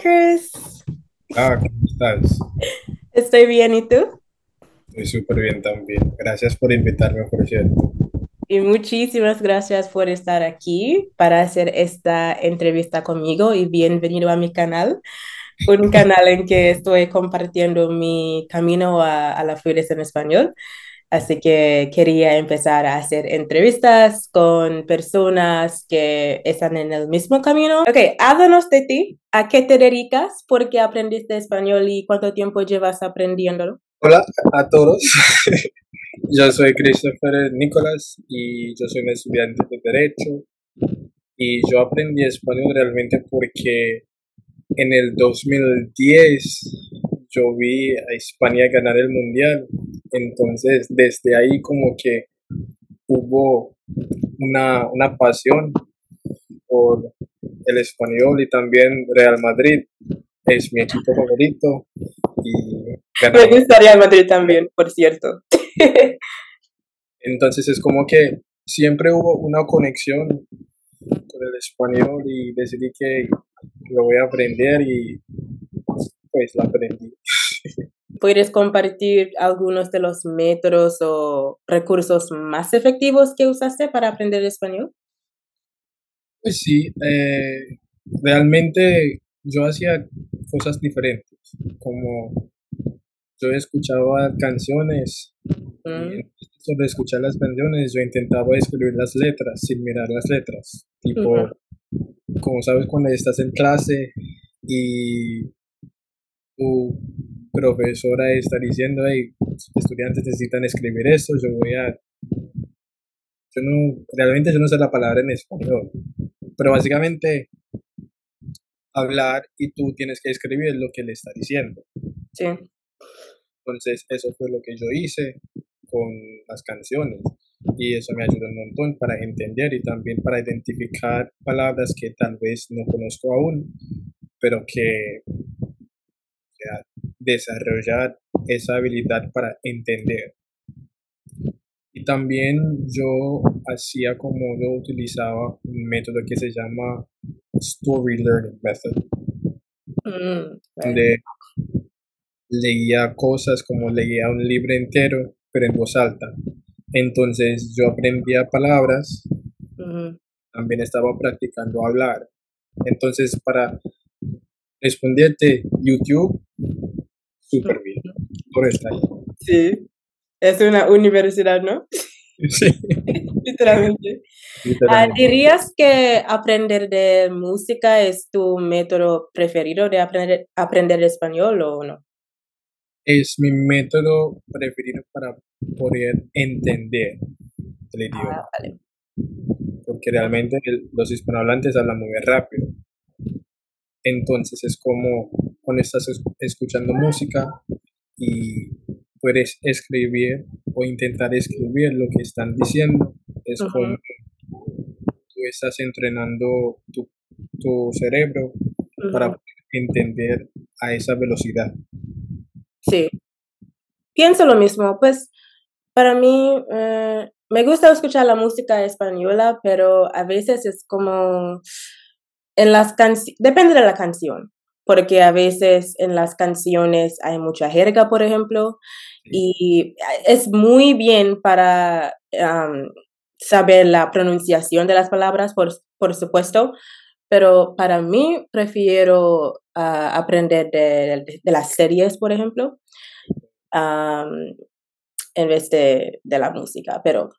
Chris. Ah, ¿cómo estás? Estoy bien, ¿y tú? Estoy súper bien también. Gracias por invitarme, por cierto. Y muchísimas gracias por estar aquí para hacer esta entrevista conmigo y bienvenido a mi canal, un canal en que estoy compartiendo mi camino a, a la fluidez en español. Así que quería empezar a hacer entrevistas con personas que están en el mismo camino. Ok, háblanos de ti. ¿A qué te dedicas? ¿Por qué aprendiste español y cuánto tiempo llevas aprendiéndolo? Hola a todos. yo soy Christopher Nicolás y yo soy un estudiante de Derecho. Y yo aprendí español realmente porque en el 2010 yo vi a España ganar el mundial. Entonces, desde ahí como que hubo una, una pasión por el español y también Real Madrid. Es mi equipo favorito. Y Me gusta Real Madrid también, por cierto. Entonces es como que siempre hubo una conexión con el español y decidí que lo voy a aprender y pues lo aprendí. ¿Puedes compartir algunos de los métodos o recursos más efectivos que usaste para aprender español? Pues sí, eh, realmente yo hacía cosas diferentes, como yo escuchaba canciones, y sobre escuchar las canciones yo intentaba escribir las letras sin mirar las letras, tipo, como sabes cuando estás en clase y tu profesora está diciendo, hey, estudiantes necesitan escribir esto, yo voy a... Yo no, realmente yo no sé la palabra en español, pero básicamente hablar y tú tienes que escribir lo que le está diciendo. Sí. Entonces eso fue lo que yo hice con las canciones y eso me ayudó un montón para entender y también para identificar palabras que tal vez no conozco aún, pero que desarrollar esa habilidad para entender. Y también yo hacía como yo utilizaba un método que se llama Story Learning Method, Mm, donde leía cosas como leía un libro entero, pero en voz alta. Entonces yo aprendía palabras, también estaba practicando hablar. Entonces para responderte, YouTube, súper bien, por estar. Sí. Es una universidad, ¿no? Sí, Literalmente. Literalmente. ¿Dirías que aprender de música es tu método preferido de aprender, aprender español o no? Es mi método preferido para poder entender el idioma, Ah, vale. porque realmente el- los hispanohablantes hablan muy rápido. Entonces es como cuando estás es- escuchando música y puedes escribir o intentar escribir lo que están diciendo, es como tú estás entrenando tu, tu cerebro para entender a esa velocidad. Sí. Pienso lo mismo. Pues para mí eh, me gusta escuchar la música española, pero a veces es como en las canciones, depende de la canción, porque a veces en las canciones hay mucha jerga, por ejemplo, y es muy bien para am, saber la pronunciación de las palabras, por, por supuesto, pero para mí prefiero ah, aprender de, de- de las series, por ejemplo, en vez de, de la música, pero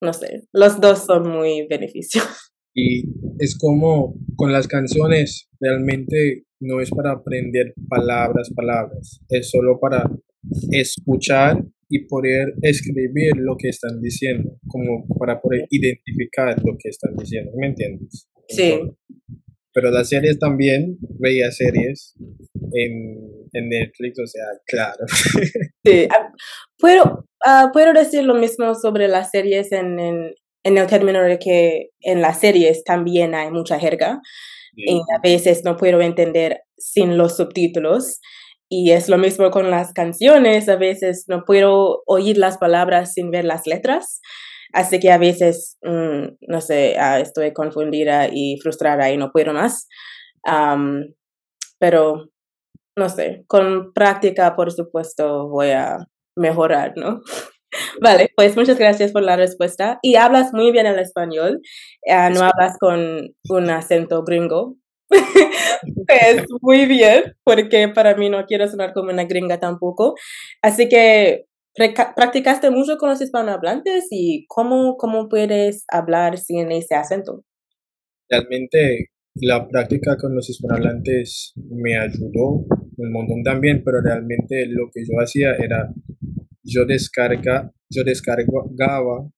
no sé, los dos son muy beneficiosos. Y es como con las canciones, realmente no es para aprender palabras, palabras, es solo para escuchar y poder escribir lo que están diciendo, como para poder identificar lo que están diciendo, ¿me entiendes? Sí. Pero las series también, veía series en, en Netflix, o sea, claro. Sí, ah, puedo, ah, puedo decir lo mismo sobre las series en, en, en el término de que en las series también hay mucha jerga y a veces no puedo entender sin los subtítulos. Y es lo mismo con las canciones, a veces no puedo oír las palabras sin ver las letras. Así que a veces, mm, no sé, ah, estoy confundida y frustrada y no puedo más. Am, pero no sé, con práctica, por supuesto, voy a mejorar, ¿no? Vale, pues muchas gracias por la respuesta. Y hablas muy bien el español, uh, no hablas con un acento gringo. pues muy bien, porque para mí no quiero sonar como una gringa tampoco. Así que practicaste mucho con los hispanohablantes y cómo, cómo puedes hablar sin ese acento. Realmente la práctica con los hispanohablantes me ayudó un montón también, pero realmente lo que yo hacía era, yo descarga, yo descargaba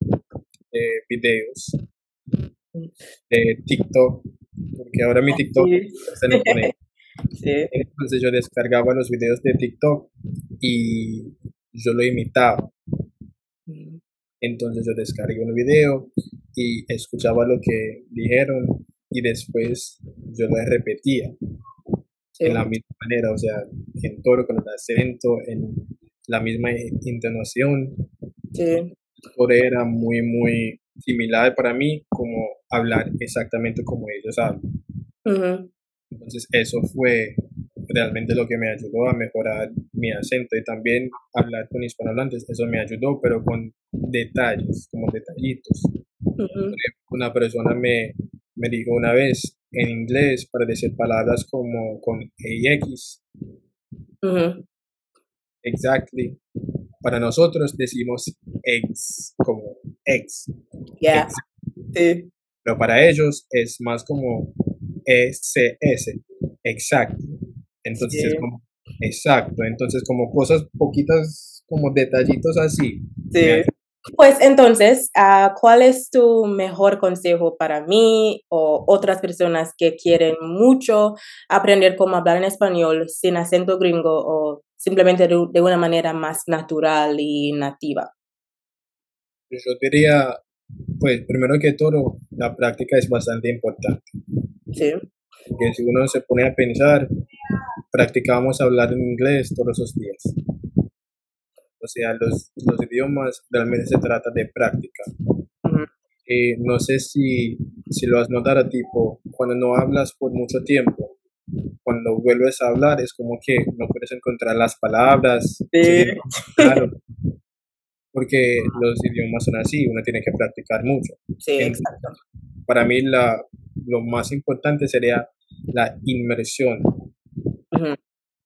eh, videos de TikTok, porque ahora mi TikTok se lo pone. Entonces yo descargaba los videos de TikTok y yo lo imitaba. Entonces yo descargué un video y escuchaba lo que dijeron y después yo lo repetía en la misma manera, o sea, en todo con el acento, en la misma intonación. Sí. Era muy, muy similar para mí como hablar exactamente como ellos hablan. Entonces eso fue realmente lo que me ayudó a mejorar mi acento y también hablar con hispanohablantes, eso me ayudó, pero con detalles, como detallitos. Una persona me, me dijo una vez en inglés para decir palabras como con AX. Exactly. Para nosotros decimos ex, como ex. Yeah. Pero para ellos es más como SS, exacto. Entonces es como, exacto. Entonces como cosas poquitas, como detallitos así. Sí. Pues entonces, uh, ¿cuál es tu mejor consejo para mí o otras personas que quieren mucho aprender cómo hablar en español sin acento gringo o simplemente de, una manera más natural y nativa? Yo diría, pues primero que todo, la práctica es bastante importante. Sí. Porque si uno se pone a pensar, practicamos hablar en inglés todos los días o sea, los, los idiomas realmente se trata de práctica. Y no sé si, si lo has notado, tipo, cuando no hablas por mucho tiempo, cuando vuelves a hablar es como que no puedes encontrar las palabras. Sí. Claro. Porque los idiomas son así, uno tiene que practicar mucho. Sí, exacto. Para mí la, lo más importante sería la inmersión.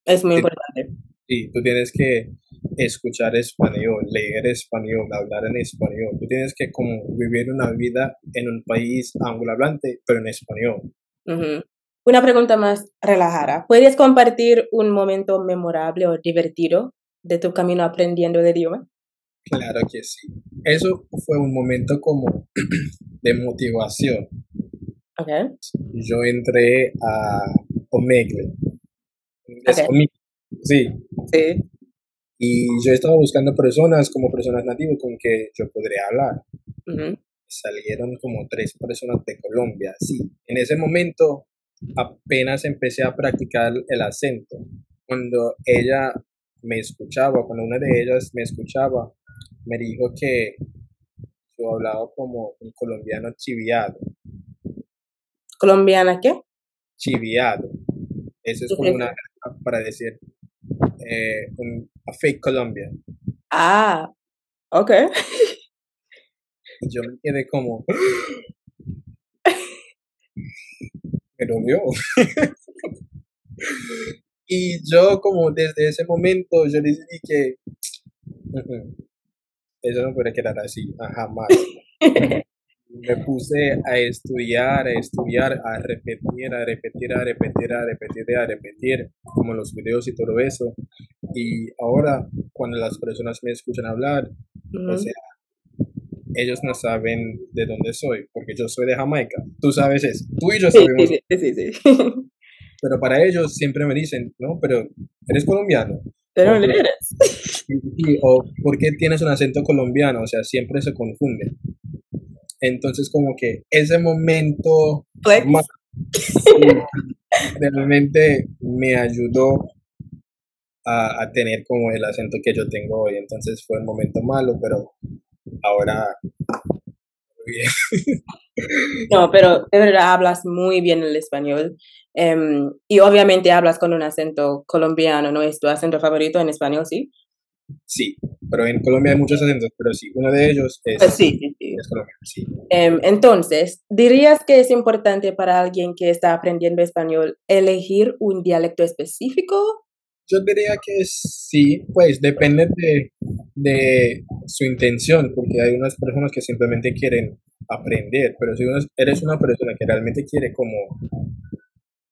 Es muy importante. Sí, tú tienes que escuchar español, leer español, hablar en español. Tú tienes que como vivir una vida en un país anglohablante, pero en español. Una pregunta más relajada. ¿Puedes compartir un momento memorable o divertido de tu camino aprendiendo el idioma? Claro que sí. Eso fue un momento como de motivación. Okay. Yo entré a Omegle. Sí. Sí. Y yo estaba buscando personas como personas nativas con que yo podría hablar. Salieron como tres personas de Colombia, sí. En ese momento apenas empecé a practicar el acento. Cuando ella me escuchaba, cuando una de ellas me escuchaba, me dijo que yo hablaba como un colombiano chiviado. ¿Colombiana qué? Chiviado. Eso es como una para decir eh, un, a fake Colombia. Ah, ok. yo me quedé como... Y yo como desde ese momento yo decidí que eso no puede quedar así, jamás. me puse a estudiar, a estudiar, a repetir, a repetir, a repetir, a repetir, a repetir, como los videos y todo eso. Y ahora, cuando las personas me escuchan hablar, o sea, ellos no saben de dónde soy, porque yo soy de Jamaica. Tú sabes eso. Tú y yo sabemos. Sí, sí, sí. Pero para ellos siempre me dicen, no, pero eres colombiano. Pero no eres. o ¿por qué tienes un acento colombiano? O sea, siempre se confunde. Entonces, como que ese momento realmente me ayudó a, tener como el acento que yo tengo hoy. Entonces fue un momento malo, pero ahora bien. no, pero de verdad hablas muy bien el español. Em, y obviamente hablas con un acento colombiano, ¿no? ¿Es tu acento favorito en español, sí? Sí, pero en Colombia hay muchos acentos, pero sí, uno de ellos es, pues sí, sí, colombiano, sí. Em, entonces, ¿dirías que es importante para alguien que está aprendiendo español elegir un dialecto específico? Yo diría que sí, pues depende de, de su intención, porque hay unas personas que simplemente quieren aprender, pero si eres una persona que realmente quiere como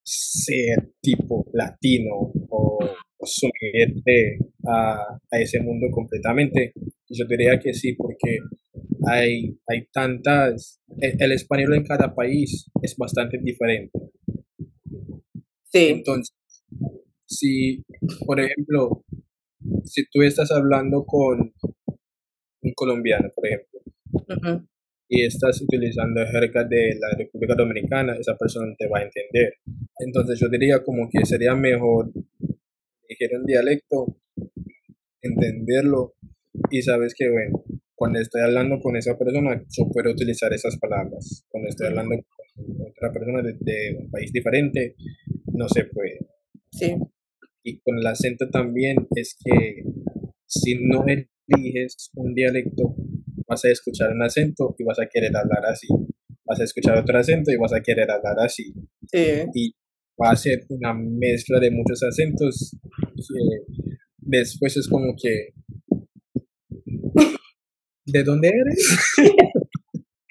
ser tipo latino o, sumergirte a, a, ese mundo completamente, yo diría que sí, porque hay, hay tantas, el, el, español en cada país es bastante diferente. Sí. Entonces, si, por ejemplo, si tú estás hablando con un colombiano, por ejemplo, y estás utilizando jerga de la República Dominicana, esa persona te va a entender. Entonces yo diría como que sería mejor elegir un dialecto, entenderlo y sabes que, bueno, cuando estoy hablando con esa persona, yo puedo utilizar esas palabras. Cuando estoy hablando con otra persona de, de un país diferente, no se puede. Sí. Y con el acento también es que si no eliges un dialecto, vas a escuchar un acento y vas a querer hablar así. Vas a escuchar otro acento y vas a querer hablar así. Sí. Y va a ser una mezcla de muchos acentos que después es como que... ¿De dónde eres?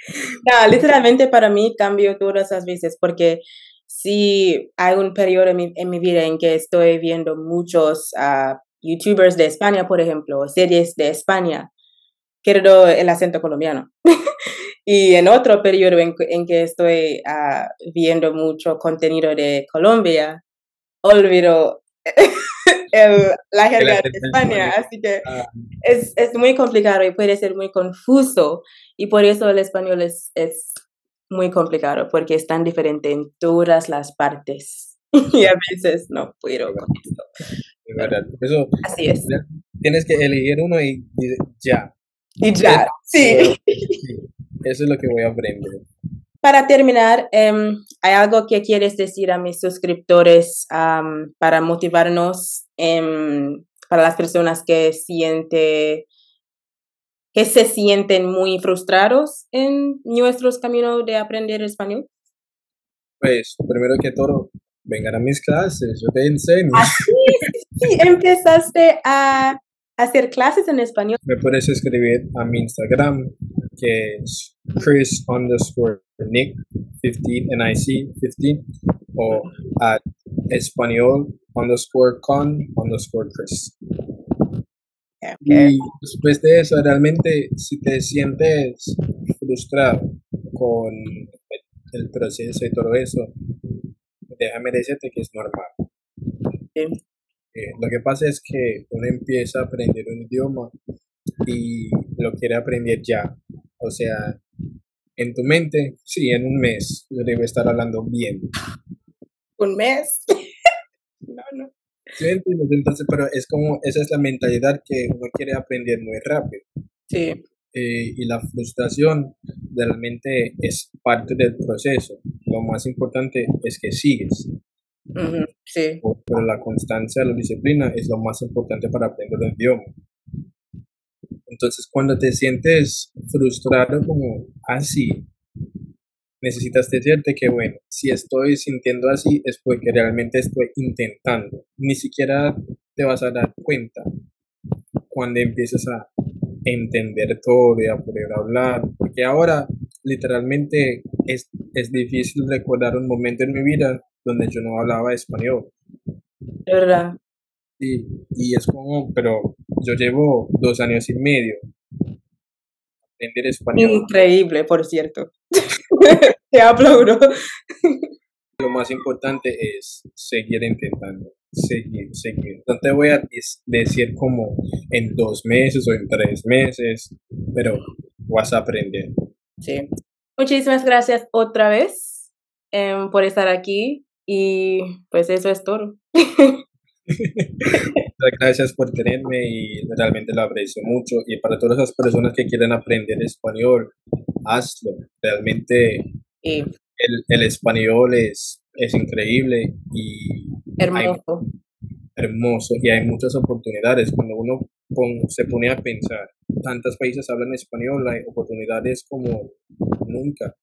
no, literalmente para mí cambio todas esas veces porque si hay un periodo en mi, en mi vida en que estoy viendo muchos uh, youtubers de España, por ejemplo, series de España, quiero el acento colombiano. y en otro periodo en, que estoy uh, viendo mucho contenido de Colombia, olvido el, la jerga de España. Así que ah. es, es, muy complicado y puede ser muy confuso. Y por eso el español es, es muy complicado, porque es tan diferente en todas las partes. y a veces no puedo con esto. Es verdad. Eso, Así es. Tienes que elegir uno y ya. Y ya, sí. Eso es lo que voy a aprender. Para terminar, um, ¿hay algo que quieres decir a mis suscriptores um, para motivarnos, um, para las personas que siente, que se sienten muy frustrados en nuestros caminos de aprender español? Pues, primero que todo, vengan a mis clases, yo te enseño. Así, sí, empezaste a hacer clases en español. Me puedes escribir a mi Instagram, que es Chris underscore Nick 15, NIC 15, o a español underscore con underscore Chris. Y después de eso, realmente, si te sientes frustrado con el proceso y todo eso, déjame decirte que es normal. Eh, lo que pasa es que uno empieza a aprender un idioma y lo quiere aprender ya. O sea, en tu mente, sí, en un mes yo debo estar hablando bien. ¿Un mes? no, no. Entonces, pero es como, esa es la mentalidad que uno quiere aprender muy rápido. Sí. Eh, y la frustración realmente es parte del proceso. Lo más importante es que sigues. sí. Pero la constancia, la disciplina es lo más importante para aprender el idioma. Entonces, cuando te sientes frustrado como así, necesitas decirte que, bueno, si estoy sintiendo así es porque realmente estoy intentando. Ni siquiera te vas a dar cuenta cuando empieces a entender todo y a poder hablar, porque ahora literalmente es, es difícil recordar un momento en mi vida donde yo no hablaba español. ¿Verdad? Sí, y es como, pero yo llevo dos años y medio aprender español. Increíble, por cierto. Te aplaudo. Lo más importante es seguir intentando, seguir, seguir. No te voy a decir como en dos meses o en tres meses, pero vas a aprender. Sí. Muchísimas gracias otra vez em, por estar aquí y pues eso es todo. Gracias por tenerme y realmente lo aprecio mucho. Y para todas esas personas que quieren aprender español, hazlo. Realmente el, el, español es, es increíble y hermoso. hermoso y hay muchas oportunidades. Cuando uno se pone a pensar, tantos países hablan español, hay oportunidades como nunca.